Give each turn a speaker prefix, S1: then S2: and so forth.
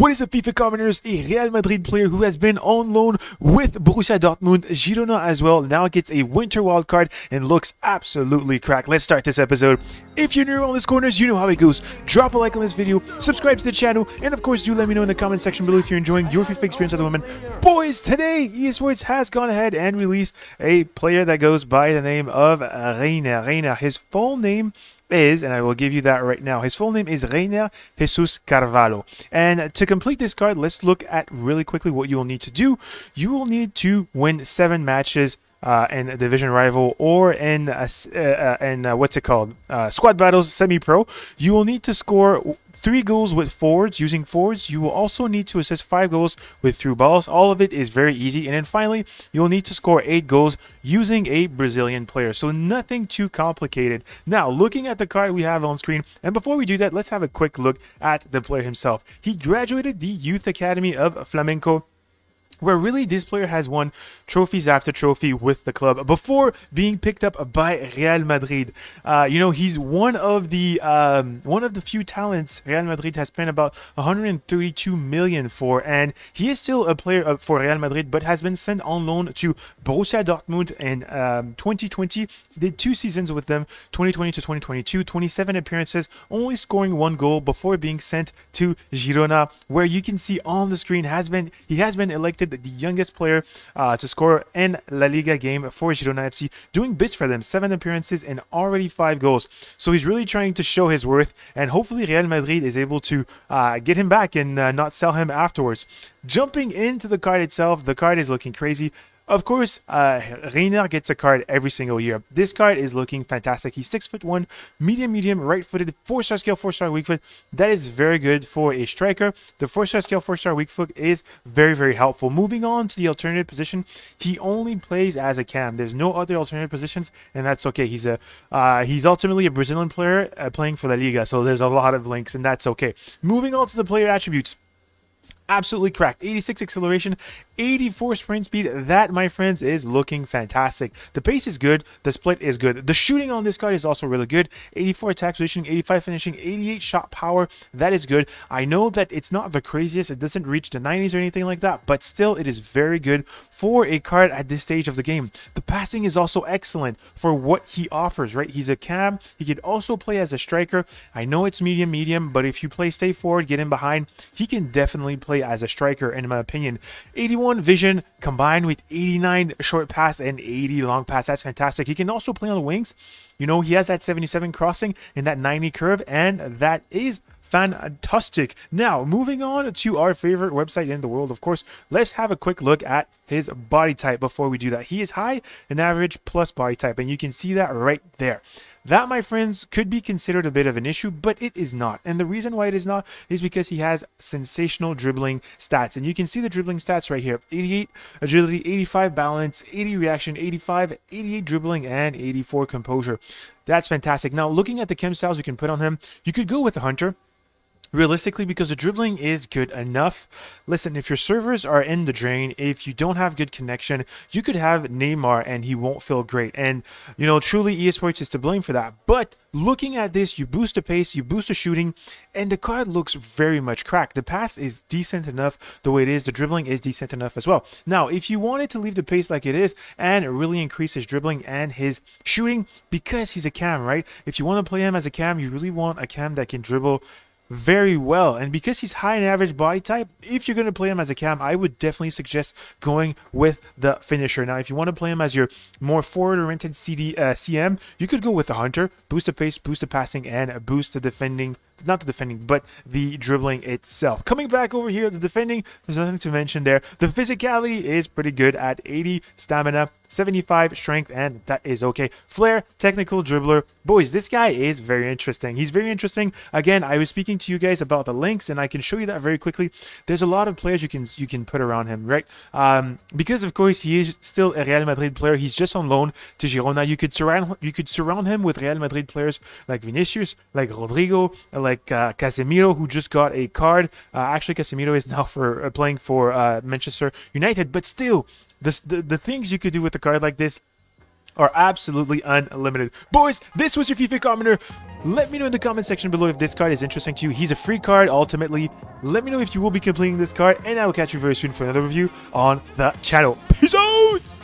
S1: What is up, FIFA commoners? A Real Madrid player who has been on loan with Borussia Dortmund, Girona as well, now gets a winter wildcard and looks absolutely cracked. Let's start this episode. If you're new on this corners, you know how it goes. Drop a like on this video, subscribe to the channel, and of course, do let me know in the comment section below if you're enjoying your FIFA experience at the moment. Boys, today EA Sports has gone ahead and released a player that goes by the name of Reinier. Reinier, his full name is, and I will give you that right now. His full name is Reinier Jesus Carvalho. And to complete this card, let's look at really quickly what you will need to do. You will need to win seven matches uh, in division rival or in a, uh, uh, in uh, what's it called? Uh, squad battles semi-pro. You will need to score three goals with forwards. Using forwards you will also need to assist five goals with through balls. All of it is very easy. And then finally you'll need to score eight goals using a brazilian player. So nothing too complicated. Now looking at the card we have on screen and before we do that let's have a quick look at the player himself. He graduated the youth academy of Flamengo where really this player has won trophies after trophy with the club before being picked up by Real Madrid. Uh, you know, he's one of the um, one of the few talents Real Madrid has spent about 132 million for, and he is still a player for Real Madrid, but has been sent on loan to Borussia Dortmund in um, 2020. Did two seasons with them, 2020 to 2022, 27 appearances, only scoring one goal before being sent to Girona, where you can see on the screen has been he has been elected the youngest player uh, to score in La Liga game for Girona FC, doing bits for them, seven appearances and already five goals. So he's really trying to show his worth, and hopefully Real Madrid is able to uh, get him back and uh, not sell him afterwards. Jumping into the card itself, the card is looking crazy. Of course, uh, Reinier gets a card every single year. This card is looking fantastic. He's six foot one, medium, medium, right-footed, four-star scale, four-star weak foot. That is very good for a striker. The four-star scale, four-star weak foot is very, very helpful. Moving on to the alternative position, he only plays as a cam. There's no other alternative positions, and that's okay. He's a uh, he's ultimately a Brazilian player uh, playing for La Liga, so there's a lot of links, and that's okay. Moving on to the player attributes absolutely cracked. 86 acceleration, 84 sprint speed. That, my friends, is looking fantastic. The pace is good. The split is good. The shooting on this card is also really good. 84 attack positioning, 85 finishing, 88 shot power. That is good. I know that it's not the craziest. It doesn't reach the 90s or anything like that, but still, it is very good for a card at this stage of the game. The passing is also excellent for what he offers, right? He's a cam. He could also play as a striker. I know it's medium, medium, but if you play stay forward, get in behind, he can definitely play as a striker, in my opinion. 81 vision combined with 89 short pass and 80 long pass. That's fantastic. He can also play on the wings. You know, he has that 77 crossing and that 90 curve, and that is fantastic. Now, moving on to our favorite website in the world, of course, let's have a quick look at his body type before we do that. He is high and average plus body type, and you can see that right there. That, my friends, could be considered a bit of an issue, but it is not. And the reason why it is not is because he has sensational dribbling stats. And you can see the dribbling stats right here. 88 agility, 85 balance, 80 reaction, 85, 88 dribbling, and 84 composure. That's fantastic. Now, looking at the chem styles you can put on him, you could go with the Hunter realistically because the dribbling is good enough. Listen if your servers are in the drain if you don't have good connection you could have neymar and he won't feel great. And you know truly EA Sports is to blame for that. But looking at this you boost the pace you boost the shooting and the card looks very much cracked. The pass is decent enough the way it is the dribbling is decent enough as well. Now if you wanted to leave the pace like it is and really increase his dribbling and his shooting because he's a cam right? If you want to play him as a cam you really want a cam that can dribble very well. And because he's high in average body type, if you're going to play him as a cam, I would definitely suggest going with the finisher. Now, if you want to play him as your more forward-oriented CD uh, CM, you could go with the hunter, boost the pace, boost the passing, and boost the defending not the defending, but the dribbling itself. Coming back over here, the defending, there's nothing to mention there. The physicality is pretty good at 80 stamina, 75 strength, and that is okay. Flair, technical dribbler. Boys, this guy is very interesting. He's very interesting. Again, I was speaking to you guys about the links, and I can show you that very quickly. There's a lot of players you can you can put around him, right? Um, because of course he is still a Real Madrid player. He's just on loan to Girona. You could surround you could surround him with Real Madrid players like Vinicius, like Rodrigo, like uh, Casemiro, who just got a card. Uh, actually, Casemiro is now for uh, playing for uh, Manchester United, but still, this, the, the things you could do with a card like this are absolutely unlimited. Boys, this was your FIFA Commoner. Let me know in the comment section below if this card is interesting to you. He's a free card, ultimately. Let me know if you will be completing this card, and I will catch you very soon for another review on the channel. Peace out!